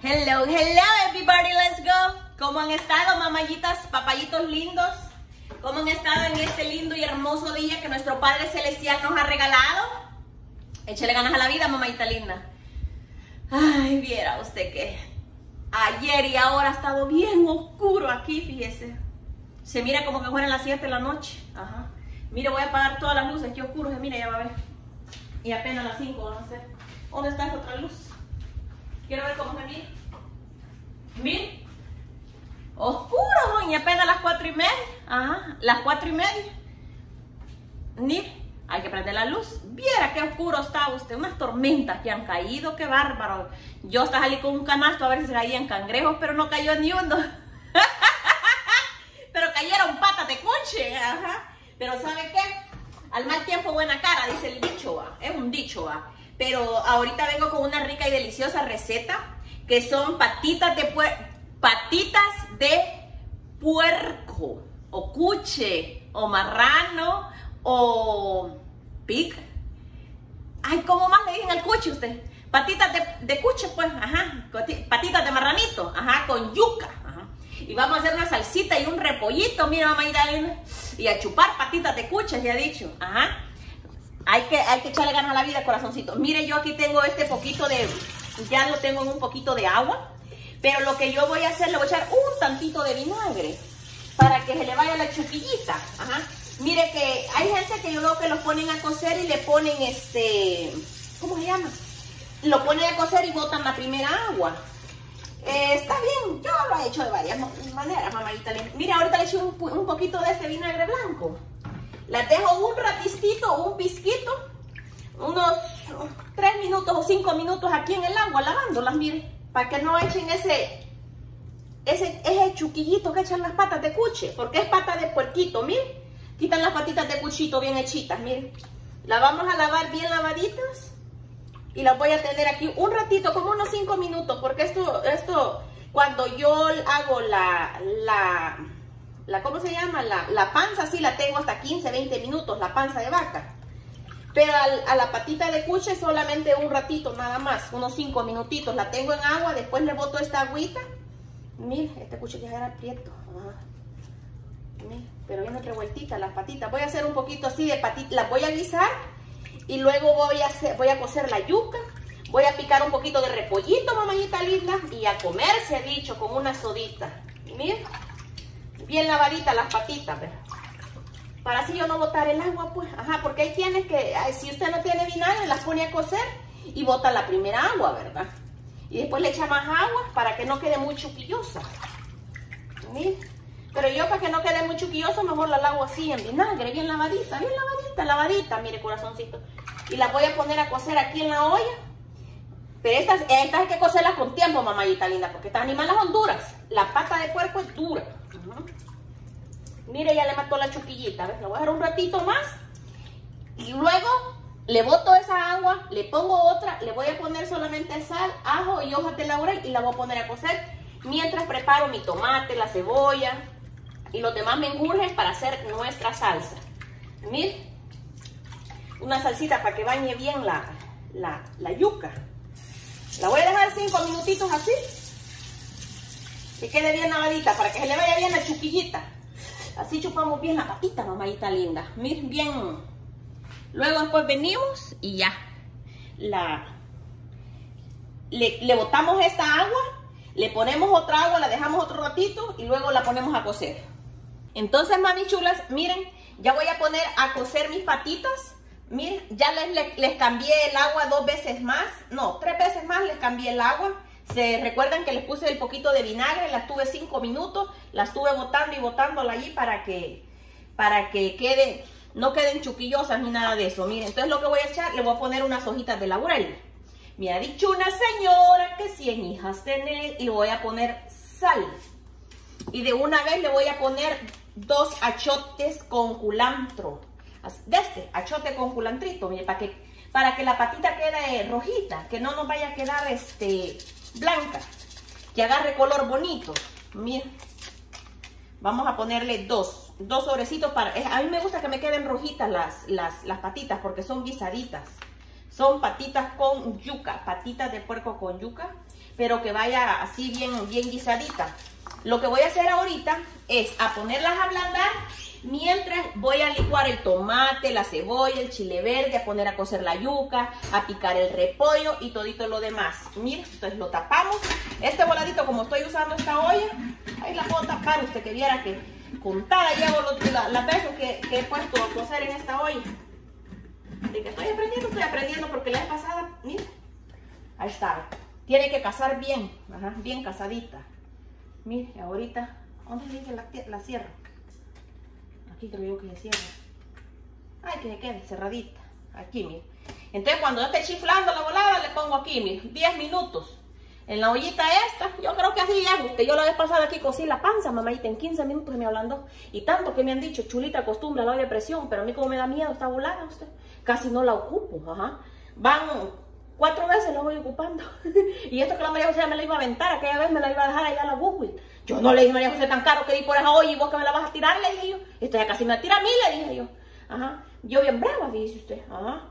Hello, hello everybody, let's go. ¿Cómo han estado, mamayitas, papayitos lindos? ¿Cómo han estado en este lindo y hermoso día que nuestro Padre Celestial nos ha regalado? Échale ganas a la vida, mamayita linda. Ay, viera usted que ayer y ahora ha estado bien oscuro aquí, fíjese. Se mira como que fueran las 7 de la noche. Ajá. Mire, voy a apagar todas las luces, qué oscuro se mira, ya va a ver. Y apenas las 5, no sé. ¿Dónde está esa otra luz? Quiero ver cómo se mira. Mire. Oscuro, y apenas las 4 y media. Ajá, las 4 y media. Mire, hay que prender la luz. Viera qué oscuro está usted. Unas tormentas que han caído, qué bárbaro. Yo hasta salí con un canasto a ver si se caían cangrejos, pero no cayó ni uno. pero cayeron patas de coche. Ajá. Pero ¿sabe qué? Al mal tiempo buena cara, dice el dicho, ¿va? es un dicho. ¿va? Pero ahorita vengo con una rica y deliciosa receta que son patitas de patitas de puerco o cuche o marrano o pig. Ay, ¿cómo más le dicen al cuche usted? Patitas de, cuche, pues, ajá. Patitas de marranito, ajá, con yuca. Y vamos a hacer una salsita y un repollito, mira, mamá y a chupar patitas de cuches, ya he dicho. Ajá. Hay que, hay que echarle ganas a la vida, corazoncito. Mire, yo aquí tengo este poquito de, ya lo tengo en un poquito de agua. Pero lo que yo voy a hacer, le voy a echar un tantito de vinagre para que se le vaya la chuquillita. Ajá. Mire que hay gente que yo veo que lo ponen a cocer y le ponen este, ¿cómo se llama? Lo ponen a cocer y botan la primera agua. Eh, está bien, yo lo he hecho de varias maneras, mamadita. Mira, ahorita le echo un, un, poquito de este vinagre blanco. La dejo un ratistito, un pisquito, unos tres minutos o cinco minutos aquí en el agua lavándolas, mire, para que no echen ese, ese, ese chuquillito que echan las patas de cuche, porque es pata de puerquito, mire. Quitan las patitas de cuchito bien hechitas, mire. La vamos a lavar bien lavaditas y la voy a tener aquí un ratito, como unos 5 minutos, porque esto, esto, cuando yo hago la, la, la ¿cómo se llama? La, la panza, sí la tengo hasta 15, 20 minutos, la panza de vaca. Pero a la patita de cuche solamente un ratito, nada más, unos 5 minutitos. La tengo en agua, después le boto esta agüita. Mire, este cuche ya era prieto. pero viene revueltita las patitas. Voy a hacer un poquito así de patita, las voy a guisar y luego voy a, hacer, voy a cocer la yuca. Voy a picar un poquito de repollito, mamayita linda. Y a comer, se ha dicho, con una sodita. Miren, bien lavadita las patitas, ¿verdad? Para así yo no botar el agua, pues. Ajá, porque hay quienes que, si usted no tiene vinagre, las pone a cocer y bota la primera agua, ¿verdad? Y después le echa más agua para que no quede muy chuquillosa. Miren. Pero yo para que no quede muy chuquilloso, mejor la lavo así en vinagre, bien lavadita, bien lavadita, lavadita, mire corazoncito. Y la voy a poner a cocer aquí en la olla. Pero estas, estas hay que cocerlas con tiempo, mamayita linda, porque estas animales son duras. La pata de puerco es dura. Mire, ya le mató la chuquillita, ¿ves? La voy a dejar un ratito más. Y luego le boto esa agua, le pongo otra, le voy a poner solamente sal, ajo y hojas de laurel y la voy a poner a cocer mientras preparo mi tomate, la cebolla, y los demás menjurjes para hacer nuestra salsa. Miren, una salsita para que bañe bien la, la, yuca. La voy a dejar cinco minutitos así. Que quede bien lavadita para que se le vaya bien la chuquillita. Así chupamos bien la patita, mamadita linda. Miren, bien. Luego después venimos y ya. La, le, botamos esta agua, le ponemos otra agua, la dejamos otro ratito y luego la ponemos a cocer. Entonces, mami chulas, miren, ya voy a poner a cocer mis patitas. Miren, ya les, les, cambié el agua dos veces más. No, tres veces más les cambié el agua. Se recuerdan que les puse el poquito de vinagre, las tuve cinco minutos, las tuve botando y botándola allí para que, para que queden, no queden chuquillosas ni nada de eso. Miren, entonces lo que voy a echar, le voy a poner unas hojitas de laurel. Me ha dicho una señora que 100 hijas tiene y le voy a poner sal. Y de una vez le voy a poner dos achotes con culantro. De este, achote con culantrito, mire, para que, para que la patita quede rojita, que no nos vaya a quedar este, blanca, que agarre color bonito. Miren, vamos a ponerle dos, dos sobrecitos para... A mí me gusta que me queden rojitas las, las, las patitas porque son guisaditas. Son patitas con yuca, patitas de puerco con yuca. pero que vaya así bien, bien guisadita. Lo que voy a hacer ahorita es a ponerlas a ablandar mientras voy a licuar el tomate, la cebolla, el chile verde, a poner a cocer la yuca, a picar el repollo y todito lo demás. Miren, entonces lo tapamos. Este voladito, como estoy usando esta olla, ahí la puedo tapar, usted que viera que contada llevo las veces que, que, he puesto a cocer en esta olla. De que estoy aprendiendo, estoy aprendiendo porque la vez pasada, miren, ahí está. Tiene que cazar bien, bien casadita. Mire, ahorita, ¿dónde dice la, la cierro? Aquí creo yo que se cierra. Ay, que se quede cerradita. Aquí, mire. Entonces, cuando esté chiflando la volada, le pongo aquí, mire, 10 minutos. En la ollita esta, yo creo que así ya usted. Yo la vez pasada aquí cocí la panza, mamadita, en 15 minutos me hablando. Y tanto que me han dicho, chulita, acostumbra la olla de presión, pero a mí como me da miedo esta volada, usted. Casi no la ocupo, ajá. Van Cuatro veces lo voy ocupando. y esto que la María José me la iba a aventar, aquella vez me la iba a dejar allá a la Google. Yo no le dije, María José, tan caro que di por esa olla y vos que me la vas a tirar, le dije yo. Esto ya casi me tira a mí, le dije yo. Ajá. Yo bien brava, dice usted. Ajá.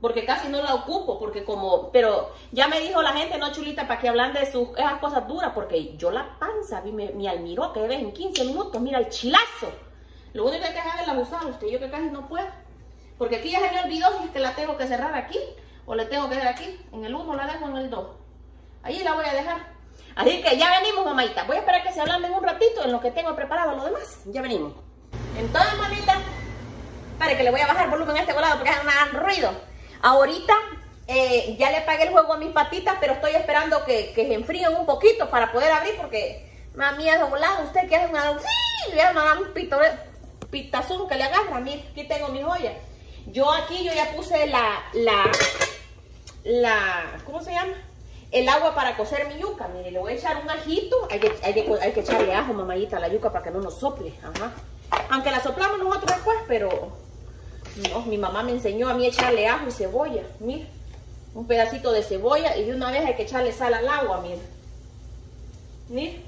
Porque casi no la ocupo, porque como, pero ya me dijo la gente, no chulita, para que hablan de sus, esas cosas duras, porque yo la panza, vi, me, me almiró, que ves en 15 minutos, mira el chilazo. Lo único que hay que hacer es la usar usted, yo que casi no puedo. Porque aquí ya se me olvidó que la tengo que cerrar aquí. O le tengo que dejar aquí. En el 1 la dejo en el 2. Ahí la voy a dejar. Así que ya venimos, mamadita. Voy a esperar que se en un ratito en lo que tengo preparado lo demás. Ya venimos. Entonces, mamita, para que le voy a bajar el volumen a este volado porque hace un ruido. Ahorita eh, ya le pagué el juego a mis patitas, pero estoy esperando que, que se enfríen un poquito para poder abrir porque, mami, es volado. Usted que hace una... ¡Sí! Le un pito, pitazón que le agarra. Mí, aquí tengo mi joya. Yo aquí yo ya puse la, la, la, ¿cómo se llama? El agua para cocer mi yuca. Mire, le voy a echar un ajito. Hay que, hay que, hay que echarle ajo, mamadita, a la yuca para que no nos sople. Ajá. Aunque la soplamos nosotros después, pero no, mi mamá me enseñó a mí echarle ajo y cebolla. Mire, un pedacito de cebolla y de una vez hay que echarle sal al agua, mire. Mire.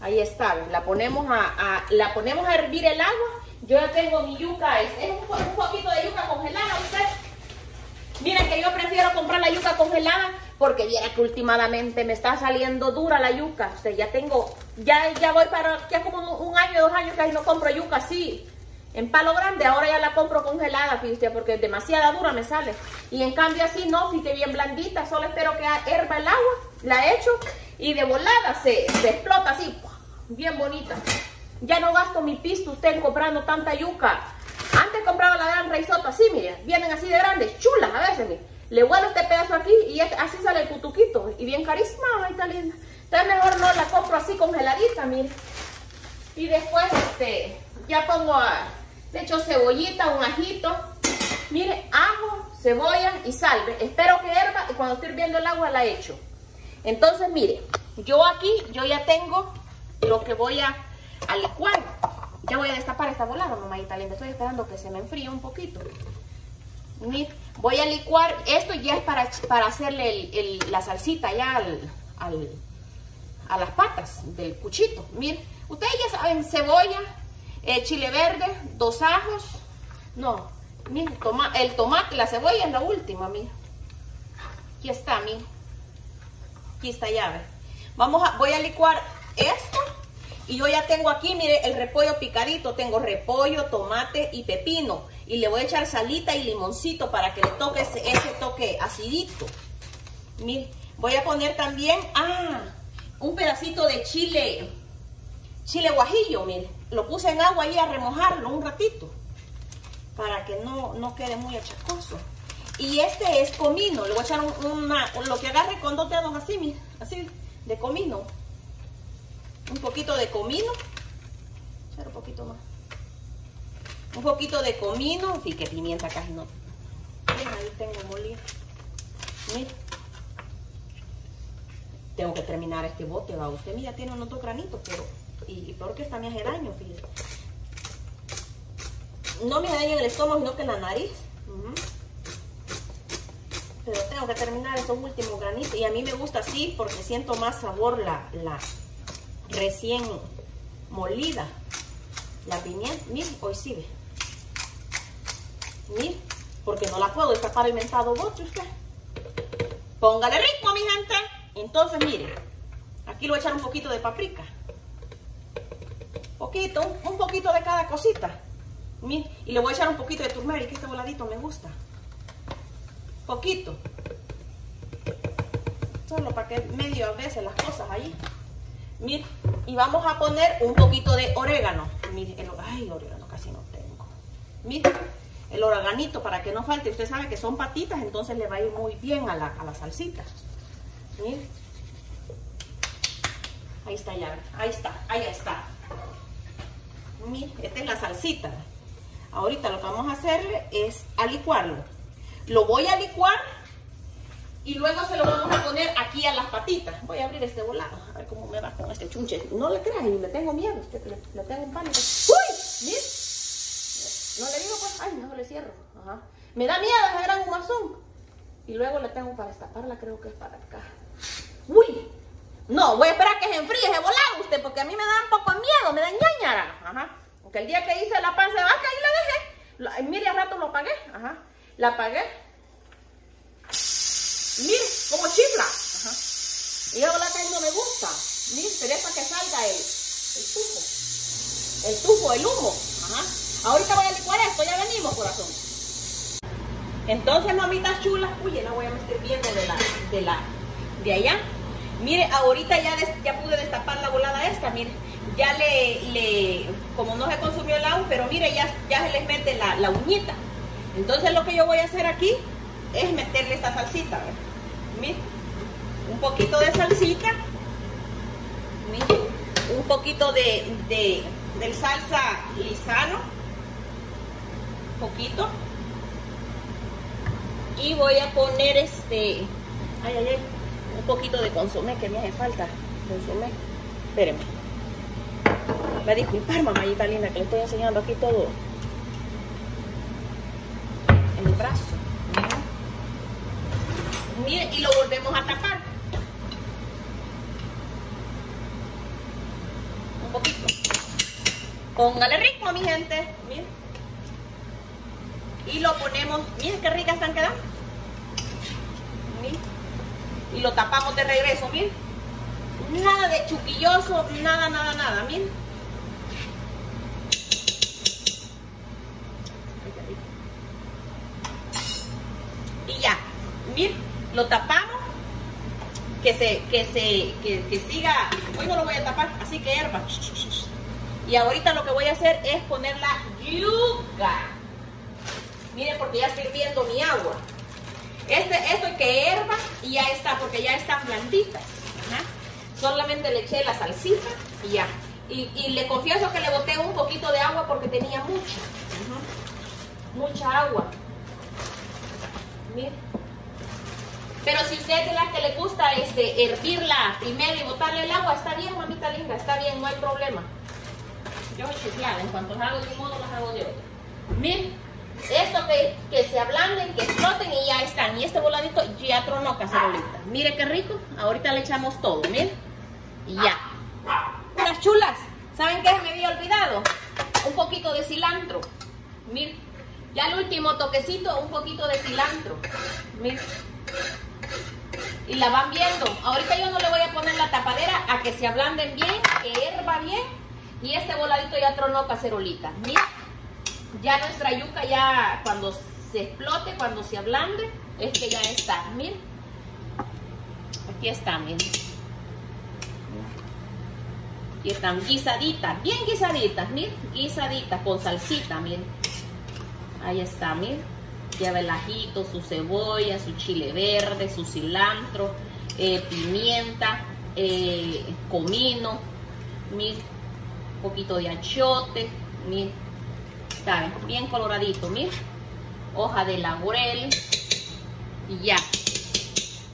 Ahí está, la ponemos a, la ponemos a hervir el agua. Yo ya tengo mi yuca, es, es un, un poquito de yuca congelada, usted Miren que yo prefiero comprar la yuca congelada porque viera que últimamente me está saliendo dura la yuca. O ya tengo, ya, ya voy para, ya como un, año, dos años que no compro yuca así, en palo grande. Ahora ya la compro congelada, fíjate, porque demasiada dura me sale. Y en cambio así no, fíjate, bien blandita. Solo espero que herva el agua, la echo y de volada se, se explota así, bien bonita. Ya no gasto mi pisto usted comprando tanta yuca antes compraba la gran raizota así, mire, vienen así de grandes, chulas a veces, mire. Le vuelo este pedazo aquí y así sale el cutuquito. Y bien carísima, ahí está linda. Entonces mejor no la compro así congeladita, mire. Y después, este, ya pongo, a, le echo cebollita, un ajito. Mire, ajo, cebolla y sal. Espero que herva y cuando esté hirviendo el agua la echo. Entonces, mire, yo aquí, yo ya tengo lo que voy a, a licuar. Ya voy a destapar esta bolada, mamadita linda. Estoy esperando que se me enfríe un poquito. voy a licuar. Esto ya es para, para hacerle la salsita ya al, a las patas del cuchito. Miren, ustedes ya saben, cebolla, eh, chile verde, dos ajos. No, miren, el tomate, la cebolla es la última, miren. Aquí está, miren. Aquí está ya, Vamos a, voy a licuar esto y yo ya tengo aquí, mire, el repollo picadito. Tengo repollo, tomate y pepino. Y le voy a echar salita y limoncito para que le toque ese, toque acidito. Mire, voy a poner también, ah, un pedacito de chile, chile guajillo, mire. Lo puse en agua ahí a remojarlo un ratito. Para que no, no quede muy achacoso. Y este es comino. Le voy a echar una, lo que agarre con dos dedos así, mire, así, de comino un poquito de comino. Un poquito más. Un poquito de comino. y que pimienta casi no. ahí tengo. Tengo que terminar este bote, va. Usted mira, tiene un otro granito, pero... Y, peor que está me hace daño. No me daño en el estómago, sino que en la nariz. Pero tengo que terminar esos últimos granitos. Y a mí me gusta así porque siento más sabor la, la, recién molida. La pimienta, miren, hoy sí ve. Miren, porque no la puedo, está pavimentado bote usted. Póngale rico, mi gente. Entonces, mire, aquí le voy a echar un poquito de paprika. Poquito, un, poquito de cada cosita. Mire, y le voy a echar un poquito de turmeric, que este voladito me gusta. Poquito. Solo para que medio a veces las cosas ahí. Y vamos a poner un poquito de orégano. Mire, el, ay, orégano casi no tengo. Mire, el oreganito para que no falte. Usted sabe que son patitas, entonces le va a ir muy bien a la, a la salsita. Mire. Ahí está ya, ahí está, ahí está. Mire, esta es la salsita. Ahorita lo que vamos a hacerle es a licuarlo. Lo voy a licuar y luego se lo vamos a poner aquí a las patitas. Voy a abrir este volado, a ver cómo me va con este chunche. No le creas, le tengo miedo, le, le tengo un pánico. ¡Uy! ¿Mire? No le digo pues, ay, no le cierro. Ajá. Me da miedo ese gran humazón. Y luego le tengo para destaparla, creo que es para acá. ¡Uy! No, voy a esperar que se enfríe ese volado usted, porque a mí me da un poco de miedo, me da ñañara. Ajá. Porque el día que hice la panza de vaca, ahí la dejé. La, mire, rato lo apagué. Ajá. La apagué. Mire, como chifla. Ajá. Y la volata no me gusta. Mire, pero es para que salga el, el tufo. El tufo, el humo. Ajá. Ahorita voy a licuar esto, ya venimos, corazón. Entonces, mamitas chulas, uy, la voy a meter bien de la, de la, de allá. Mire, ahorita ya, des, ya pude destapar la volada esta, mire. Ya le, le, como no se consumió el agua, pero mire, ya, ya se les mete la, la uñita. Entonces lo que yo voy a hacer aquí es meterle esta salsita, ¿verdad? Mire, un poquito de salsita. Mire, un poquito de, de, salsa lisano. Poquito. Y voy a poner este, ay, ay, ay, un poquito de consomé que me hace falta. Consomé. Espérenme. Me disculpar, mamayita linda, que le estoy enseñando aquí todo en el brazo. Mire, y lo volvemos a tapar. Un poquito. Póngale ritmo, mi gente. Mire. Y lo ponemos. Miren qué ricas están quedando. Mire. Y lo tapamos de regreso, miren. Nada de chuquilloso, nada, nada, nada, miren. Y ya, miren, lo tapamos. Que se, que se, que, que siga. Hoy no lo voy a tapar, así que herba. Y ahorita lo que voy a hacer es poner la yuca. Miren, porque ya está hirviendo mi agua. Este, esto hay que herba y ya está, porque ya están blanditas. Solamente le eché la salsita y ya. Y, le confieso que le boté un poquito de agua porque tenía mucha. Mucha agua. Miren. Pero si usted es de las que le gusta este, hervirla primero y botarle el agua, está bien, mamita linda, está bien, no hay problema. Yo chiflada, en cuanto hago de un modo, las hago de otro. Miren, esto que, que se ablanden, que exploten y ya están. Y este voladito ya tronó cacerolita. Mire qué rico, ahorita le echamos todo, miren. Y ya. Las chulas, ¿saben qué me había olvidado? Un poquito de cilantro. Miren, ya el último toquecito, un poquito de cilantro. Miren y la van viendo. Ahorita yo no le voy a poner la tapadera a que se ablanden bien, que herva bien. Y este voladito ya tronó cacerolita. Mira, ya nuestra yuca ya cuando se explote, cuando se ablande, es que ya está. Miren, aquí está, miren. Aquí están guisaditas, bien guisaditas, miren, guisaditas con salsita, miren. Ahí está, miren lleva el su cebolla, su chile verde, su cilantro, eh, pimienta, eh, comino, un poquito de achote, mil, está bien coloradito, mil, hoja de laurel y ya.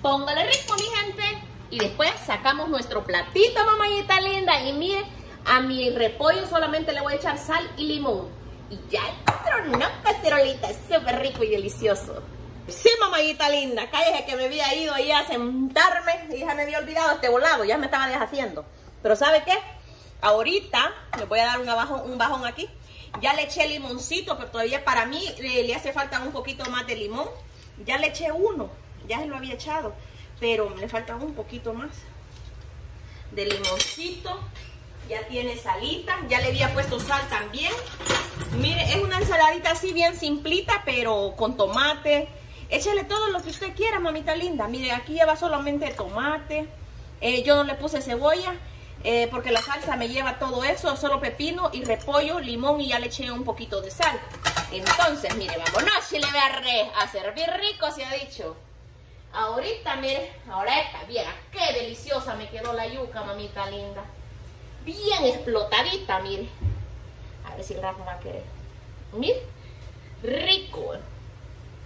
Póngale ritmo, mi gente. Y después sacamos nuestro platito, mamayita linda. Y mire, a mi repollo solamente le voy a echar sal y limón. Y ya tronó cacerolita, súper rico y delicioso. Sí, mamayita linda, cállese que me había ido ahí a sentarme y ya me había olvidado este volado, ya me estaba deshaciendo. Pero ¿sabe qué? Ahorita le voy a dar un bajón, un bajón aquí. Ya le eché limoncito, pero todavía para mí le, le hace falta un poquito más de limón. Ya le eché uno, ya se lo había echado. pero le falta un poquito más de limoncito. Ya tiene salita, ya le había puesto sal también. Mire, es una ensaladita así bien simplita, pero con tomate. Échale todo lo que usted quiera, mamita linda. Mire, aquí lleva solamente tomate. Eh, yo no le puse cebolla, eh, porque la salsa me lleva todo eso, solo pepino y repollo, limón y ya le eché un poquito de sal. Entonces, mire, vámonos, chile verde, a servir rico, se ha dicho. Ahorita, mire, ahorita, bien, qué deliciosa me quedó la yuca, mamita linda. Bien explotadita, mire. A ver si Rafa va a querer. Mire, rico.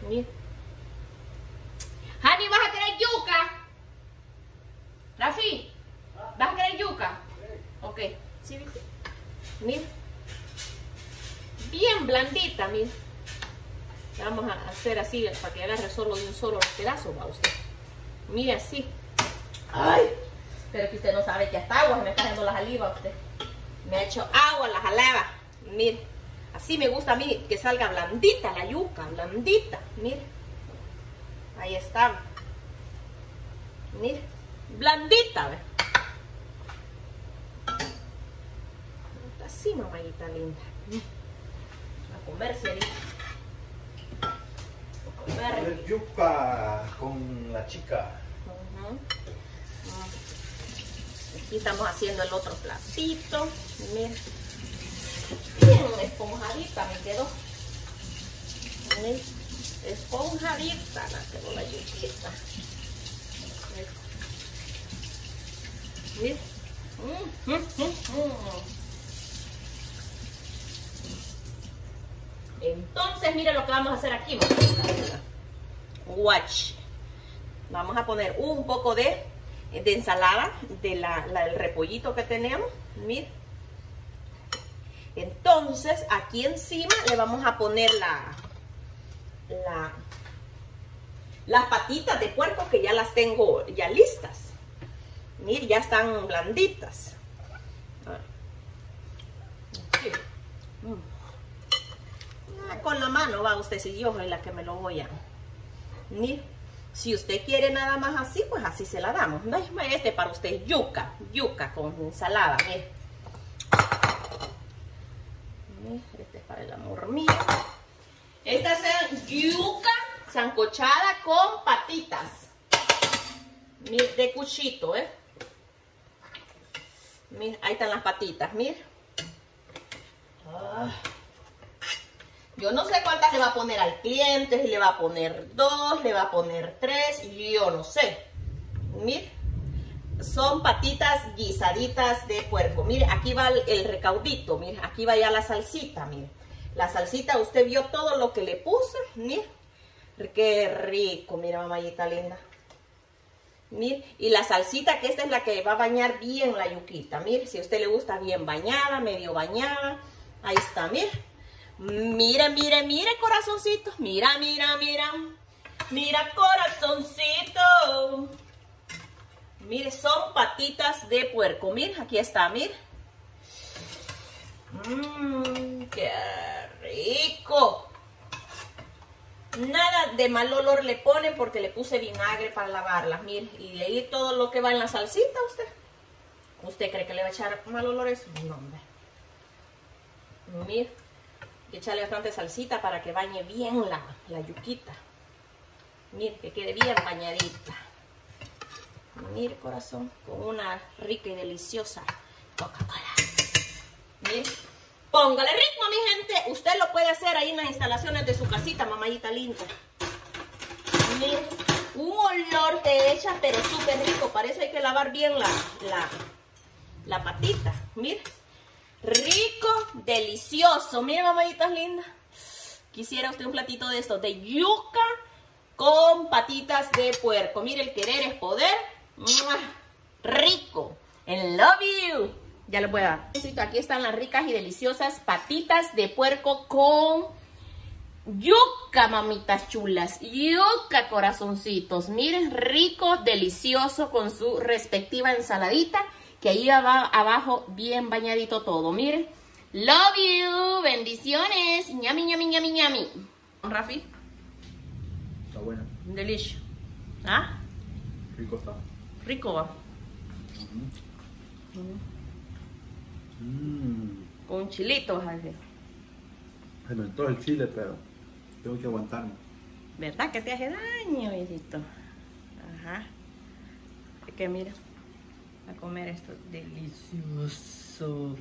Mire. Hani, ¿vas a querer yuca? Rafi, ¿vas a querer yuca? Ok, sí, dice. Mira. Bien blandita, mira. Vamos a hacer así para que agarre solo de un solo pedazo, va usted. Mire así. Ay, pero que usted no sabe que hasta agua me está haciendo la saliva usted. Me ha hecho agua la jalaba. Mire, así me gusta a mí que salga blandita la yuca, blandita. Mire. Ahí está. Mire blandita, ¿ves? Así, mamayita linda. A comer, sería. A comer. yuca con la chica. Uh -huh. Aquí estamos haciendo el otro platito. Mira. Bien esponjadita me quedó. Mira. Esponjadita la quedó la yuquita. Entonces, mire lo que vamos a hacer aquí. Watch. Vamos a poner un poco de, de ensalada del de repollito que tenemos. Mire. Entonces, aquí encima le vamos a poner la, la, las patitas de puerco que ya las tengo ya listas. Mire, ya están blanditas. Ah, con la mano va usted, si yo soy la que me lo voy a... Mire, si usted quiere nada más así, pues así se la damos. Este para usted, yuca, yuca con ensalada, mire. Este es para el amor mío. Esta es yuca sancochada con patitas. Mire, de cuchito, ¿eh? Mira, ahí están las patitas, mira. Ah. Yo no sé cuántas le va a poner al cliente, le va a poner dos, le va a poner tres, yo no sé. Mire, son patitas guisaditas de puerco. Mire, aquí va el, recaudito, mire, aquí va ya la salsita, mire. La salsita, usted vio todo lo que le puse, mire. Qué rico, mira, mamayita linda. Mire, y la salsita, que esta es la que va a bañar bien la yuquita. Mire, si a usted le gusta bien bañada, medio bañada. Ahí está, mire. Mire, mire, mire, corazoncitos. Mira, mira, mira. Mira, corazoncito. Mire, son patitas de puerco. Mire, aquí está, mire. Mmm, qué rico. Nada de mal olor le ponen porque le puse vinagre para lavarlas. Mire, y de ahí todo lo que va en la salsita, usted. ¿Usted cree que le va a echar mal olor eso? No, hombre. Mire, echarle bastante salsita para que bañe bien la, la yuquita. Mire, que quede bien bañadita. Mire, corazón, con una rica y deliciosa Coca-Cola. Mire. Póngale ritmo, mi gente. Usted lo puede hacer ahí en las instalaciones de su casita, mamayita linda. Miren, un olor te echa, pero súper rico. Parece hay que lavar bien la, la, la patita. Mire. Rico, delicioso. Miren, mamayitas lindas. Quisiera usted un platito de estos, de yuca con patitas de puerco. Mire, el querer es poder. Rico. And love you. Ya les voy a dar. Aquí están las ricas y deliciosas patitas de puerco con yuca, mamitas chulas. Yuca, corazoncitos. Miren, rico, delicioso con su respectiva ensaladita. Que ahí va abajo bien bañadito todo. Miren. Love you. Bendiciones. ñami, ñami, ñami, ñami. Rafi. Está bueno. Delicio. ¿Ah? Rico está. Rico va. Mmm. Con un chilito, decir. Se me entró el chile, pero tengo que aguantarme. ¿Verdad que te hace daño, hijito? Ajá. Es que mira, a comer esto delicioso.